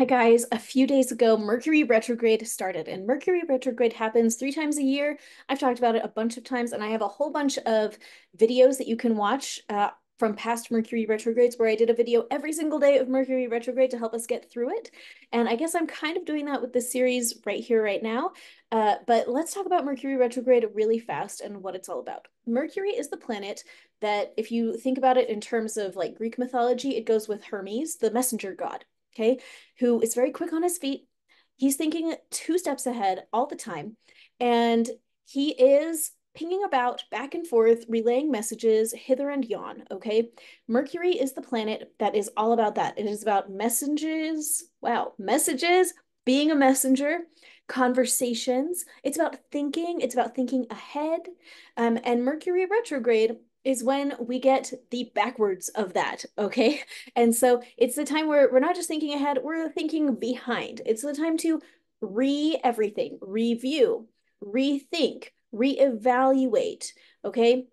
Hi guys, a few days ago, Mercury retrograde started, and Mercury retrograde happens three times a year. I've talked about it a bunch of times, and I have a whole bunch of videos that you can watch uh, from past Mercury retrogrades where I did a video every single day of Mercury retrograde to help us get through it. And I guess I'm kind of doing that with this series right here, right now. Uh, but let's talk about Mercury retrograde really fast and what it's all about. Mercury is the planet that, if you think about it in terms of like Greek mythology, it goes with Hermes, the messenger god okay, who is very quick on his feet. He's thinking two steps ahead all the time. And he is pinging about back and forth, relaying messages hither and yon. Okay. Mercury is the planet that is all about that. It is about messages. Wow. Messages, being a messenger, conversations. It's about thinking. It's about thinking ahead. Um, and Mercury retrograde is when we get the backwards of that, okay? And so it's the time where we're not just thinking ahead, we're thinking behind. It's the time to re everything, review, rethink, reevaluate, okay?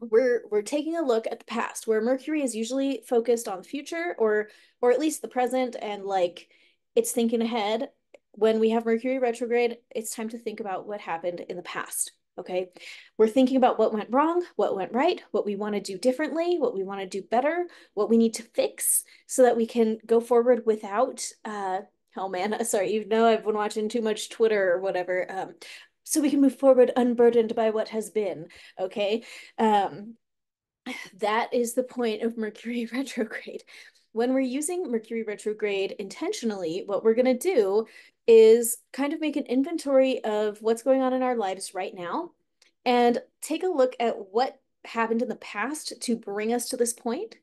We're we're taking a look at the past where Mercury is usually focused on the future or or at least the present and like it's thinking ahead. When we have Mercury retrograde, it's time to think about what happened in the past. Okay. We're thinking about what went wrong, what went right, what we want to do differently, what we want to do better, what we need to fix so that we can go forward without, uh, oh man, sorry, you know, I've been watching too much Twitter or whatever. Um, so we can move forward unburdened by what has been. Okay. Um, that is the point of Mercury retrograde. When we're using Mercury retrograde intentionally, what we're going to do is kind of make an inventory of what's going on in our lives right now and take a look at what happened in the past to bring us to this point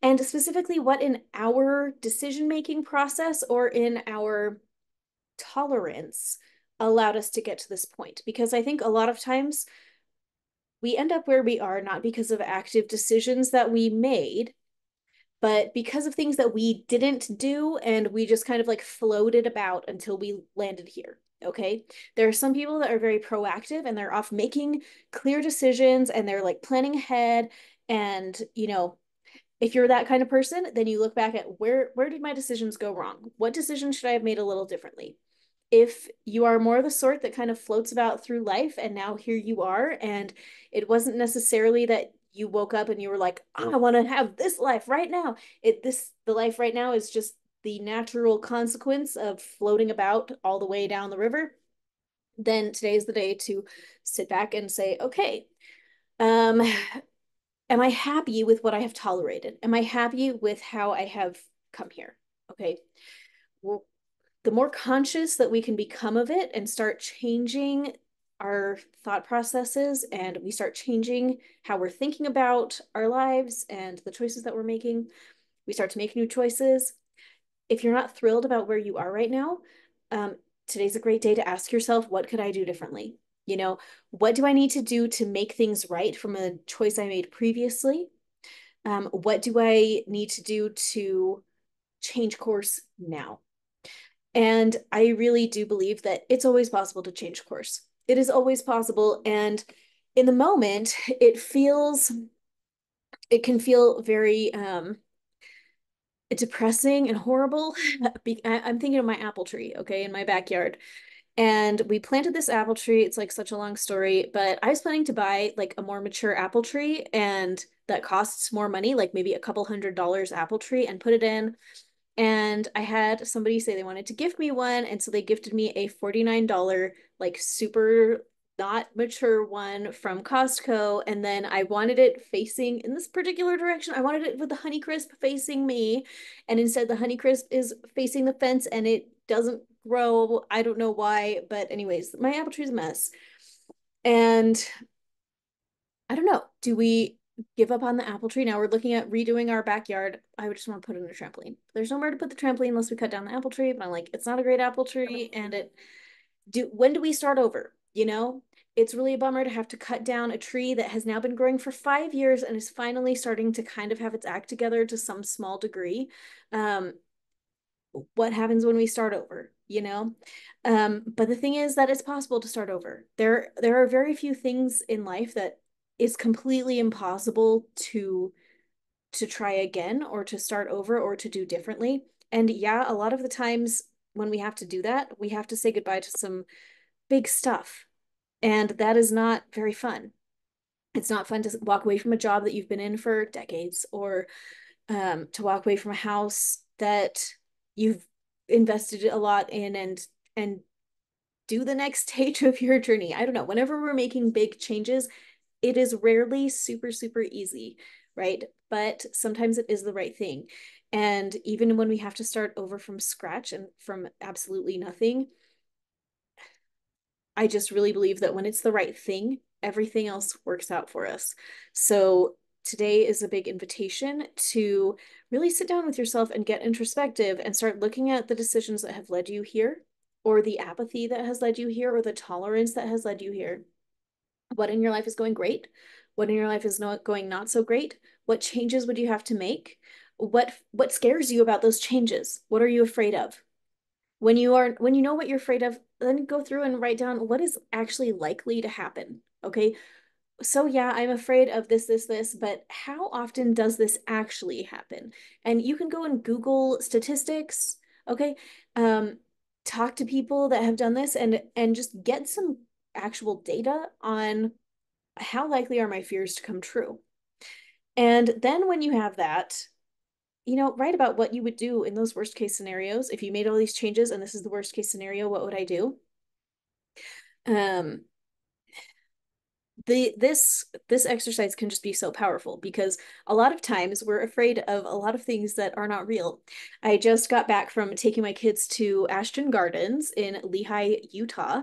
and specifically what in our decision making process or in our tolerance allowed us to get to this point. Because i think a lot of times we end up where we are not because of active decisions that we made but because of things that we didn't do and we just kind of like floated about until we landed here okay? There are some people that are very proactive and they're off making clear decisions and they're like planning ahead. And you know if you're that kind of person then you look back at where where did my decisions go wrong? What decision should i have made a little differently? If you are more the sort that kind of floats about through life and now here you are and it wasn't necessarily that you woke up and you were like, oh, I want to have this life right now. It this the life right now is just the natural consequence of floating about all the way down the river. Then today is the day to sit back and say, okay, um, am I happy with what I have tolerated? Am I happy with how I have come here? Okay. Well, the more conscious that we can become of it and start changing our thought processes and we start changing how we're thinking about our lives and the choices that we're making, we start to make new choices. If you're not thrilled about where you are right now, um, today's a great day to ask yourself, what could I do differently? You know, what do I need to do to make things right from a choice I made previously? Um, what do I need to do to change course now? And I really do believe that it's always possible to change course it is always possible. And in the moment, it feels, it can feel very um, depressing and horrible. I'm thinking of my apple tree, okay, in my backyard. And we planted this apple tree. It's like such a long story, but I was planning to buy like a more mature apple tree and that costs more money, like maybe a couple hundred dollars apple tree, and put it in. And I had somebody say they wanted to gift me one. And so they gifted me a $49, like super not mature one from Costco. And then I wanted it facing in this particular direction. I wanted it with the Honeycrisp facing me. And instead, the Honeycrisp is facing the fence and it doesn't grow. I don't know why. But, anyways, my apple tree's a mess. And I don't know. Do we give up on the apple tree. Now we're looking at redoing our backyard. I would just want to put in a trampoline. There's nowhere to put the trampoline unless we cut down the apple tree. But I'm like, it's not a great apple tree. And it do when do we start over? You know, it's really a bummer to have to cut down a tree that has now been growing for five years and is finally starting to kind of have its act together to some small degree. Um, what happens when we start over? You know, um, but the thing is that it's possible to start over. There, there are very few things in life that is completely impossible to to try again or to start over or to do differently. And yeah, a lot of the times when we have to do that, we have to say goodbye to some big stuff. And that is not very fun. It's not fun to walk away from a job that you've been in for decades or um, to walk away from a house that you've invested a lot in and and do the next stage of your journey. I don't know. Whenever we're making big changes, it is rarely super, super easy, right? But sometimes it is the right thing. And even when we have to start over from scratch and from absolutely nothing, I just really believe that when it's the right thing, everything else works out for us. So today is a big invitation to really sit down with yourself and get introspective and start looking at the decisions that have led you here or the apathy that has led you here or the tolerance that has led you here. What in your life is going great? What in your life is not going not so great? What changes would you have to make? What what scares you about those changes? What are you afraid of? When you are when you know what you're afraid of, then go through and write down what is actually likely to happen. Okay? so yeah, I'm afraid of this, this, this, but how often does this actually happen? And you can go and Google statistics, okay? Um, talk to people that have done this and and just get some actual data on how likely are my fears to come true. And then when you have that, you know, write about what you would do in those worst case scenarios. If you made all these changes and this is the worst case scenario, what would I do? Um, the this this exercise can just be so powerful because a lot of times we're afraid of a lot of things that are not real. I just got back from taking my kids to Ashton Gardens in Lehi, Utah,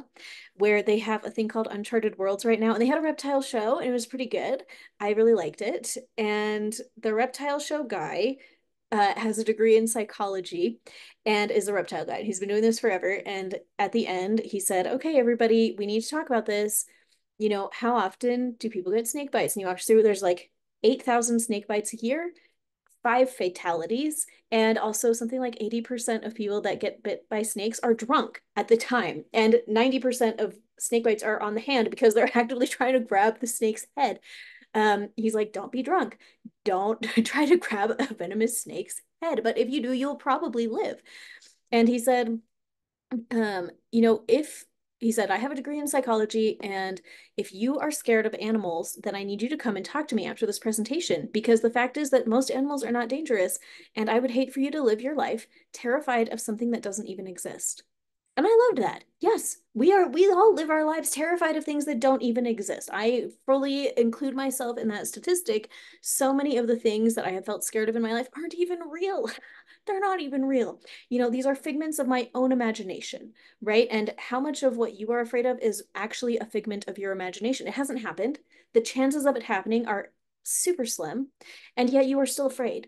where they have a thing called Uncharted Worlds right now, and they had a reptile show, and it was pretty good. I really liked it, and the reptile show guy uh, has a degree in psychology and is a reptile guide. He's been doing this forever. And at the end, he said, Okay, everybody, we need to talk about this you know, how often do people get snake bites? And you walk through, there's like 8,000 snake bites a year, five fatalities, and also something like 80% of people that get bit by snakes are drunk at the time. And 90% of snake bites are on the hand because they're actively trying to grab the snake's head. Um, he's like, don't be drunk. Don't try to grab a venomous snake's head. But if you do, you'll probably live. And he said, um, you know, if he said, I have a degree in psychology, and if you are scared of animals, then I need you to come and talk to me after this presentation because the fact is that most animals are not dangerous, and I would hate for you to live your life terrified of something that doesn't even exist. And I loved that. Yes, we are we all live our lives terrified of things that don't even exist. I fully include myself in that statistic. So many of the things that I have felt scared of in my life aren't even real. they're not even real. You know, these are figments of my own imagination, right? And how much of what you are afraid of is actually a figment of your imagination? It hasn't happened. The chances of it happening are super slim, and yet you are still afraid.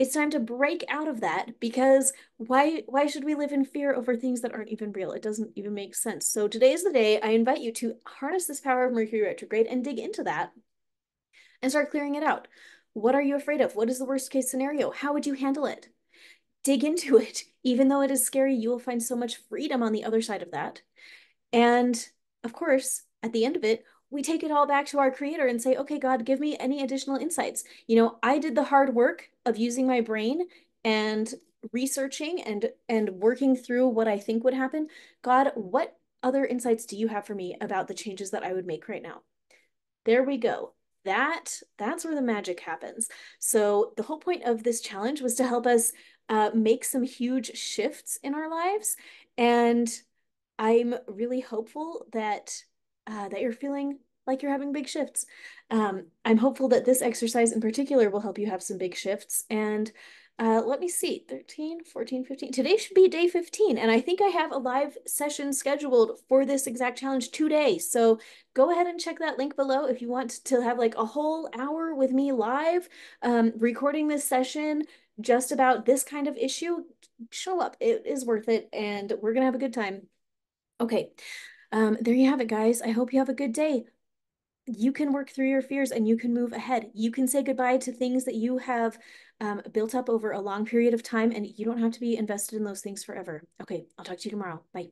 It's time to break out of that because why why should we live in fear over things that aren't even real? It doesn't even make sense. So today is the day I invite you to harness this power of Mercury retrograde and dig into that and start clearing it out. What are you afraid of? What is the worst case scenario? How would you handle it? dig into it. Even though it is scary, you will find so much freedom on the other side of that. And of course, at the end of it, we take it all back to our creator and say, okay, God, give me any additional insights. You know, I did the hard work of using my brain and researching and and working through what I think would happen. God, what other insights do you have for me about the changes that I would make right now? There we go. That that's where the magic happens. So the whole point of this challenge was to help us uh, make some huge shifts in our lives. And I'm really hopeful that uh, that you're feeling like you're having big shifts. Um, I'm hopeful that this exercise in particular will help you have some big shifts. And uh, let me see, 13, 14, 15. Today should be day 15. And I think I have a live session scheduled for this exact challenge today. So go ahead and check that link below if you want to have like a whole hour with me live um, recording this session just about this kind of issue. Show up. It is worth it. And we're going to have a good time. Okay. Um, there you have it, guys. I hope you have a good day you can work through your fears and you can move ahead. You can say goodbye to things that you have um, built up over a long period of time, and you don't have to be invested in those things forever. Okay, I'll talk to you tomorrow. Bye.